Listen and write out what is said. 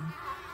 Oh.